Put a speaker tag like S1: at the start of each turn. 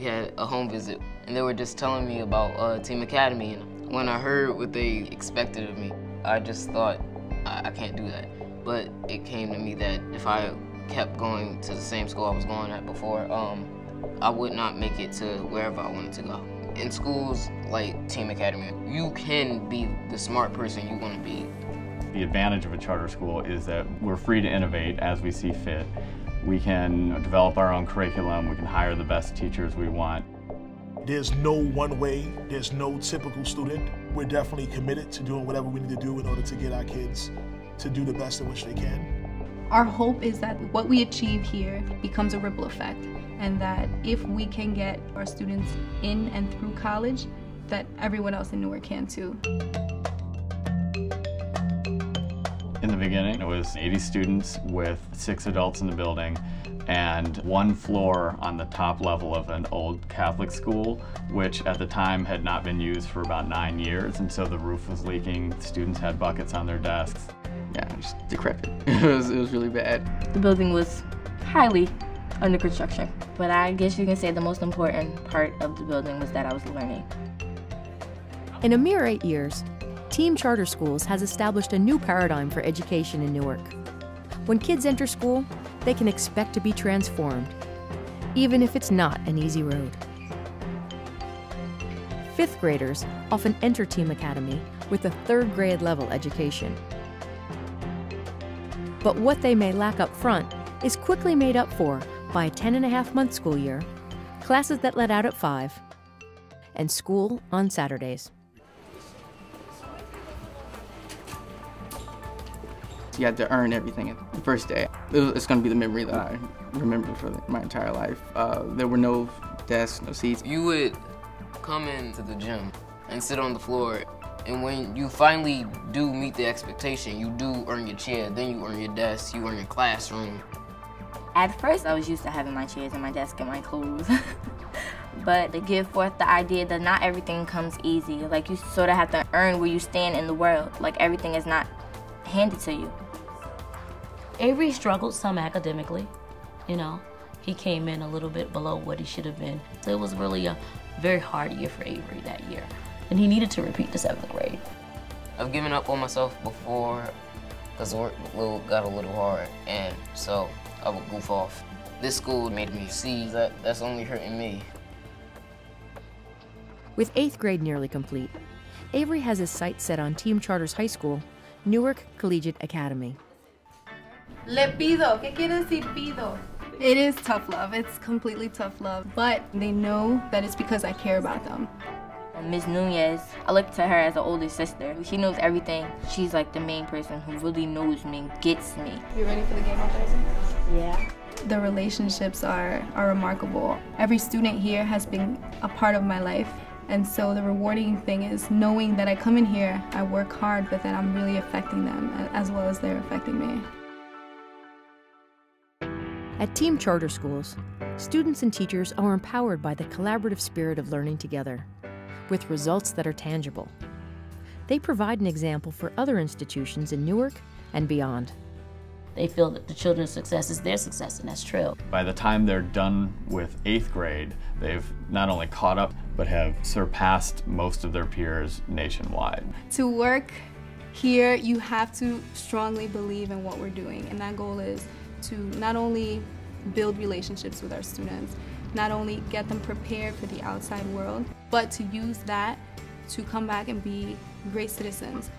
S1: We had a home visit, and they were just telling me about uh, Team Academy. And when I heard what they expected of me, I just thought, I, I can't do that. But it came to me that if I kept going to the same school I was going at before, um, I would not make it to wherever I wanted to go. In schools like Team Academy, you can be the smart person you want to be.
S2: The advantage of a charter school is that we're free to innovate as we see fit. We can develop our own curriculum, we can hire the best teachers we want.
S3: There's no one way, there's no typical student. We're definitely committed to doing whatever we need to do in order to get our kids to do the best in which they can.
S4: Our hope is that what we achieve here becomes a ripple effect and that if we can get our students in and through college, that everyone else in Newark can too.
S2: In the beginning, it was 80 students with six adults in the building and one floor on the top level of an old Catholic school, which at the time had not been used for about nine years, and so the roof was leaking. Students had buckets on their desks.
S5: Yeah, just decrepit. it, was, it was really bad.
S6: The building was highly under construction, but I guess you can say the most important part of the building was that I was learning.
S7: In a mere eight years, Team Charter Schools has established a new paradigm for education in Newark. When kids enter school, they can expect to be transformed, even if it's not an easy road. Fifth graders often enter Team Academy with a third grade level education. But what they may lack up front is quickly made up for by a 10 and a half month school year, classes that let out at 5, and school on Saturdays.
S5: You had to earn everything the first day. It was, it's going to be the memory that I remember for my entire life. Uh, there were no desks, no seats.
S1: You would come into the gym and sit on the floor and when you finally do meet the expectation, you do earn your chair, then you earn your desk, you earn your classroom.
S6: At first, I was used to having my chairs and my desk and my clothes. but to give forth the idea that not everything comes easy. Like you sort of have to earn where you stand in the world. Like everything is not handed to you.
S8: Avery struggled some academically, you know. He came in a little bit below what he should have been. So it was really a very hard year for Avery that year. And he needed to repeat the seventh grade.
S1: I've given up on myself before because work got a little hard, and so I would goof off. This school made me see that that's only hurting me.
S7: With eighth grade nearly complete, Avery has his sights set on Team Charters High School, Newark Collegiate Academy.
S4: Le pido. ¿Qué quiere decir pido? It is tough love. It's completely tough love. But they know that it's because I care about them.
S6: Ms. Nunez, I look to her as an older sister. She knows everything. She's like the main person who really knows me and gets me.
S4: You ready for the game on Thursday?
S6: Yeah.
S4: The relationships are, are remarkable. Every student here has been a part of my life. And so the rewarding thing is knowing that I come in here, I work hard, but that I'm really affecting them as well as they're affecting me.
S7: At Team Charter Schools, students and teachers are empowered by the collaborative spirit of learning together, with results that are tangible. They provide an example for other institutions in Newark and beyond.
S8: They feel that the children's success is their success, and that's true.
S2: By the time they're done with eighth grade, they've not only caught up, but have surpassed most of their peers nationwide.
S4: To work here, you have to strongly believe in what we're doing, and that goal is to not only build relationships with our students, not only get them prepared for the outside world, but to use that to come back and be great citizens